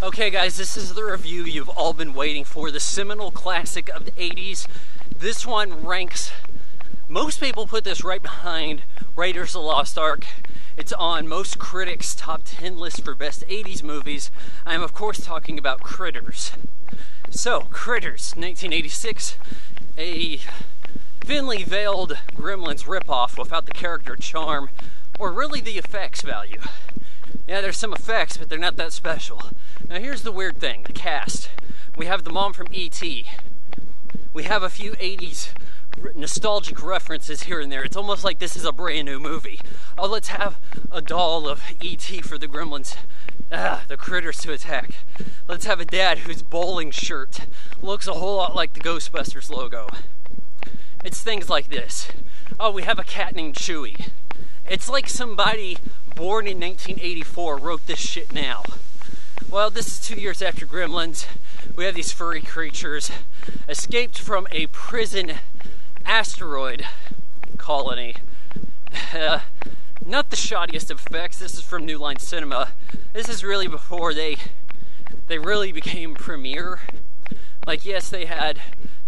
Okay, guys, this is the review you've all been waiting for the seminal classic of the 80s. This one ranks, most people put this right behind Raiders of the Lost Ark. It's on most critics' top 10 list for best 80s movies. I am, of course, talking about Critters. So, Critters, 1986, a thinly veiled Gremlins ripoff without the character charm or really the effects value. Yeah, there's some effects, but they're not that special. Now, here's the weird thing the cast. We have the mom from E.T., we have a few 80s nostalgic references here and there. It's almost like this is a brand new movie. Oh, let's have a doll of E.T. for the gremlins. Ah, the critters to attack. Let's have a dad whose bowling shirt looks a whole lot like the Ghostbusters logo. It's things like this. Oh, we have a cat named Chewy. It's like somebody born in 1984 wrote this shit now. Well, this is two years after Gremlins. We have these furry creatures escaped from a prison asteroid colony. Uh, not the shoddiest of effects. This is from New Line Cinema. This is really before they they really became Premiere. Like, yes, they had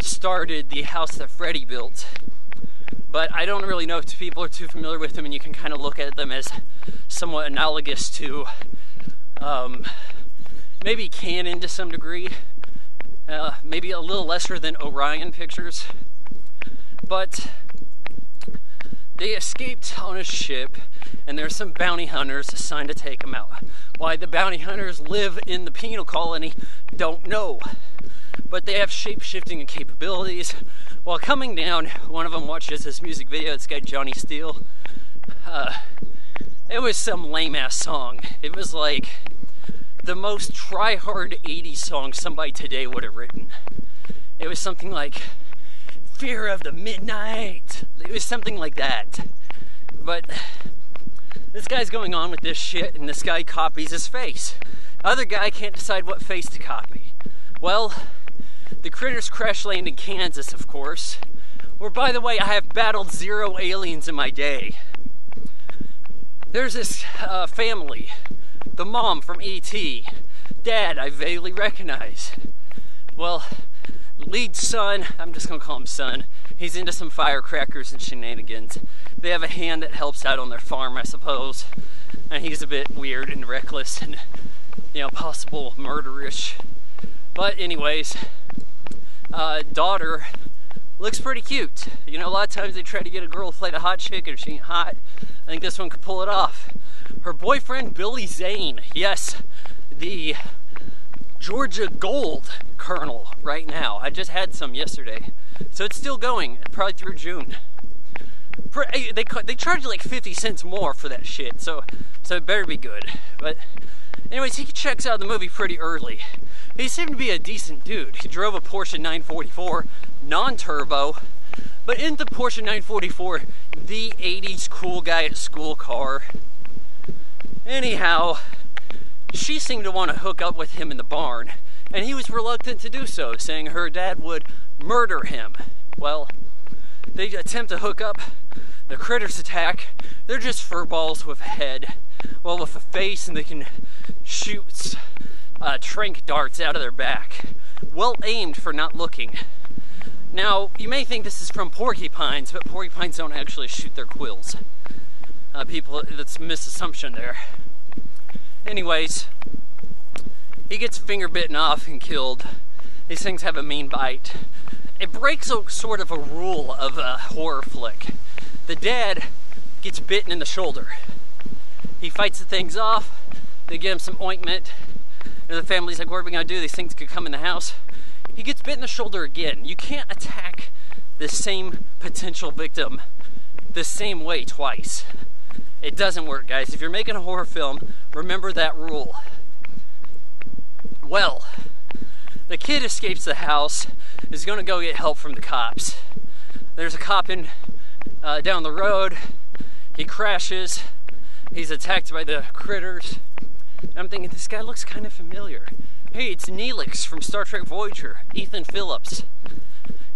started the house that Freddy built, but I don't really know if people are too familiar with them, and you can kind of look at them as somewhat analogous to um, maybe Cannon to some degree, uh, maybe a little lesser than Orion Pictures, but they escaped on a ship, and there's some bounty hunters assigned to take them out. Why the bounty hunters live in the penal colony, don't know. But they have shape shifting capabilities. While coming down, one of them watches this music video. This guy Johnny Steele. Uh, it was some lame ass song. It was like the most try hard 80s song somebody today would have written. It was something like Fear of the Midnight. It was something like that. But this guy's going on with this shit, and this guy copies his face. Other guy can't decide what face to copy. Well, the critters crash land in Kansas, of course, where, by the way, I have battled zero aliens in my day. There's this uh, family the mom from E.T. Dad, I vaguely recognize. Well, lead son, I'm just gonna call him son, he's into some firecrackers and shenanigans. They have a hand that helps out on their farm, I suppose. And he's a bit weird and reckless and, you know, possible murderish. But, anyways, uh, daughter looks pretty cute. You know, a lot of times they try to get a girl to play the hot chick and if she ain't hot. I think this one could pull it off her boyfriend Billy Zane. Yes, the Georgia Gold Colonel right now. I just had some yesterday. So it's still going, probably through June. They, they charge like 50 cents more for that shit, so so it better be good. But anyways, he checks out the movie pretty early. He seemed to be a decent dude. He drove a Porsche 944 non-turbo, but in the Porsche 944, the 80s cool guy at school car, Anyhow, she seemed to want to hook up with him in the barn, and he was reluctant to do so, saying her dad would murder him. Well, they attempt to hook up. The critters attack. They're just fur balls with a head, well, with a face, and they can shoot uh, trank darts out of their back. Well aimed for not looking. Now, you may think this is from porcupines, but porcupines don't actually shoot their quills. Uh, people, that's a misassumption there. Anyways, he gets finger bitten off and killed. These things have a mean bite. It breaks a sort of a rule of a horror flick. The dad gets bitten in the shoulder. He fights the things off. They give him some ointment. And the family's like, what are we gonna do? These things could come in the house. He gets bit in the shoulder again. You can't attack the same potential victim the same way twice. It doesn't work, guys. If you're making a horror film, remember that rule. Well, the kid escapes the house, is going to go get help from the cops. There's a cop in uh, down the road. He crashes. He's attacked by the critters. I'm thinking this guy looks kind of familiar. Hey, it's Neelix from Star Trek Voyager, Ethan Phillips.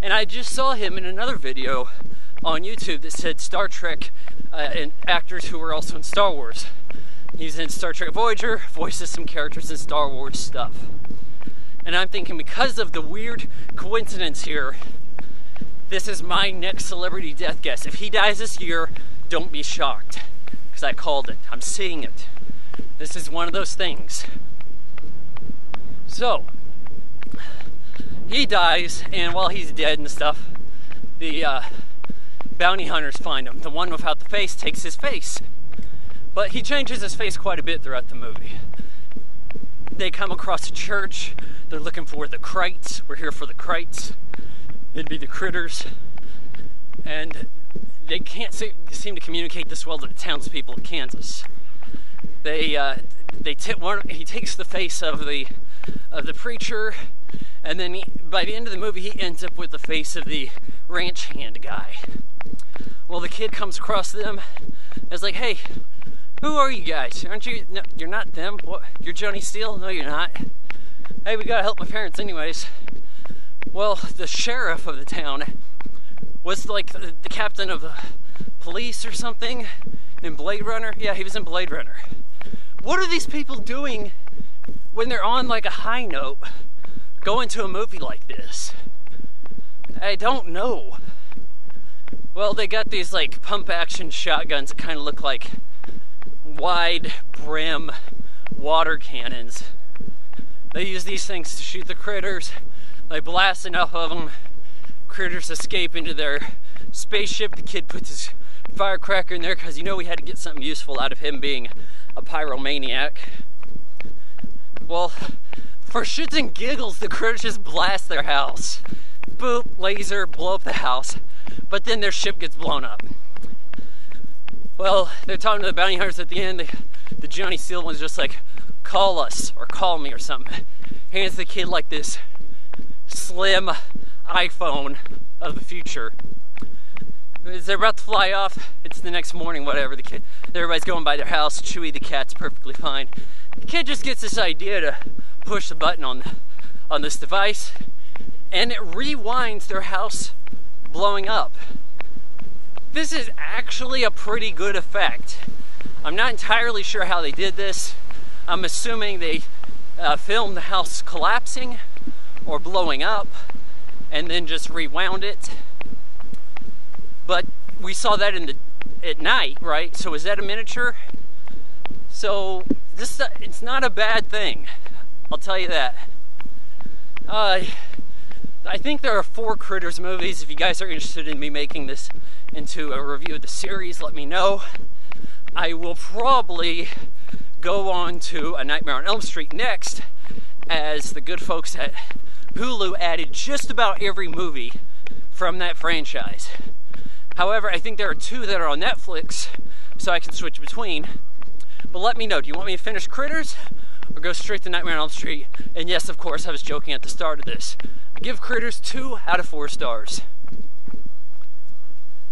And I just saw him in another video on YouTube that said Star Trek uh, and actors who were also in Star Wars. He's in Star Trek Voyager, voices some characters in Star Wars stuff. And I'm thinking because of the weird coincidence here, this is my next celebrity death guess. If he dies this year, don't be shocked. Because I called it. I'm seeing it. This is one of those things. So, he dies, and while he's dead and stuff, the uh, bounty hunters find him. The one without the face takes his face. But he changes his face quite a bit throughout the movie. They come across a church. They're looking for the Krites. We're here for the Krites. It'd be the critters. And they can't see, seem to communicate this well to the townspeople of Kansas. They, uh, they t- one, he takes the face of the, of the preacher and then he, by the end of the movie, he ends up with the face of the ranch hand guy. Well, the kid comes across them. It's like, hey, who are you guys? Aren't you? No, you're not them. What? You're Johnny Steele? No, you're not. Hey, we gotta help my parents, anyways. Well, the sheriff of the town was like the, the captain of the police or something in Blade Runner. Yeah, he was in Blade Runner. What are these people doing when they're on like a high note? going to a movie like this? I don't know. Well, they got these like pump action shotguns that kind of look like wide brim water cannons. They use these things to shoot the critters. They blast enough of them. Critters escape into their spaceship. The kid puts his firecracker in there because you know we had to get something useful out of him being a pyromaniac. Well, for shits and giggles, the critters just blast their house. Boop, laser, blow up the house. But then their ship gets blown up. Well, they're talking to the bounty hunters at the end. The, the Johnny Steele one's just like, call us or call me or something. Hands the kid like this slim iPhone of the future. They're about to fly off, it's the next morning, whatever. The kid, everybody's going by their house. Chewy the cat's perfectly fine. The kid just gets this idea to push the button on, on this device and it rewinds their house blowing up. This is actually a pretty good effect. I'm not entirely sure how they did this. I'm assuming they uh, filmed the house collapsing or blowing up and then just rewound it. But we saw that in the at night, right? So is that a miniature? So this it's not a bad thing. I'll tell you that. Uh, I think there are four Critters movies. If you guys are interested in me making this into a review of the series, let me know. I will probably go on to A Nightmare on Elm Street next, as the good folks at Hulu added just about every movie from that franchise. However, I think there are two that are on Netflix, so I can switch between. But let me know, do you want me to finish Critters or go straight to Nightmare on Elm Street. And yes, of course, I was joking at the start of this. I give Critters two out of four stars.